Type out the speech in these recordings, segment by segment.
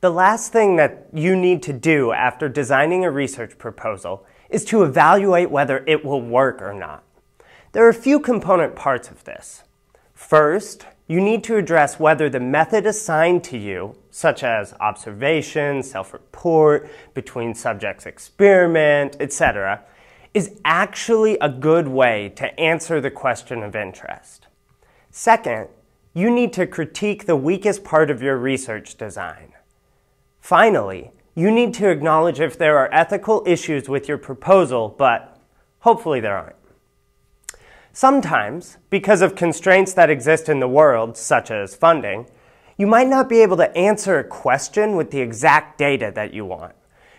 The last thing that you need to do after designing a research proposal is to evaluate whether it will work or not. There are a few component parts of this. First, you need to address whether the method assigned to you, such as observation, self-report, between subjects experiment, etc., is actually a good way to answer the question of interest. Second, you need to critique the weakest part of your research design. Finally, you need to acknowledge if there are ethical issues with your proposal, but hopefully there aren't. Sometimes, because of constraints that exist in the world, such as funding, you might not be able to answer a question with the exact data that you want.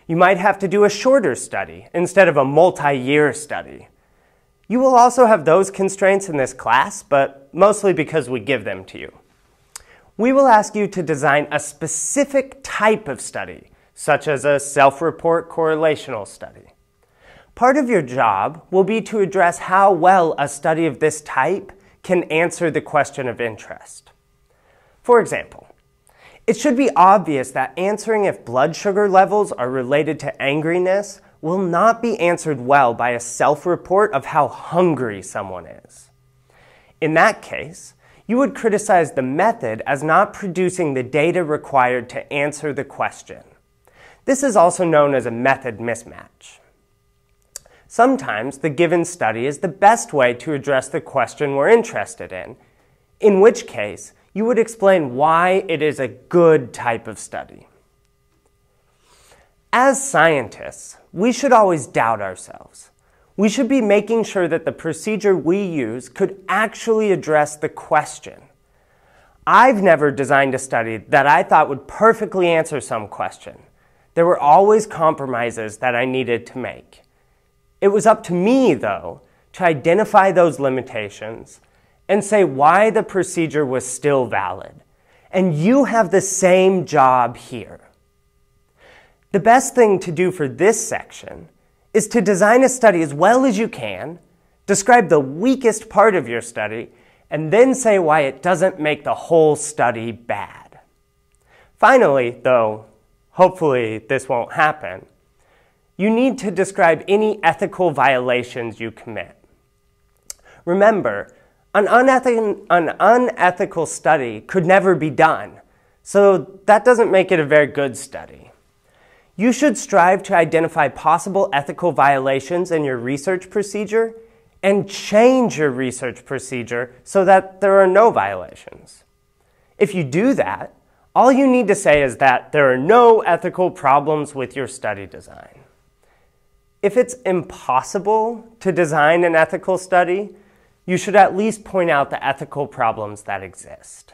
You might have to do a shorter study instead of a multi-year study. You will also have those constraints in this class, but mostly because we give them to you. We will ask you to design a specific type of study, such as a self-report correlational study. Part of your job will be to address how well a study of this type can answer the question of interest. For example, it should be obvious that answering if blood sugar levels are related to angriness will not be answered well by a self-report of how hungry someone is. In that case, you would criticize the method as not producing the data required to answer the question. This is also known as a method mismatch. Sometimes the given study is the best way to address the question we're interested in, in which case you would explain why it is a good type of study. As scientists, we should always doubt ourselves. We should be making sure that the procedure we use could actually address the question. I've never designed a study that I thought would perfectly answer some question. There were always compromises that I needed to make. It was up to me, though, to identify those limitations and say why the procedure was still valid. And you have the same job here. The best thing to do for this section is to design a study as well as you can, describe the weakest part of your study, and then say why it doesn't make the whole study bad. Finally, though, hopefully this won't happen, you need to describe any ethical violations you commit. Remember, an, unethical, an unethical study could never be done, so that doesn't make it a very good study. You should strive to identify possible ethical violations in your research procedure and change your research procedure so that there are no violations. If you do that, all you need to say is that there are no ethical problems with your study design. If it's impossible to design an ethical study, you should at least point out the ethical problems that exist.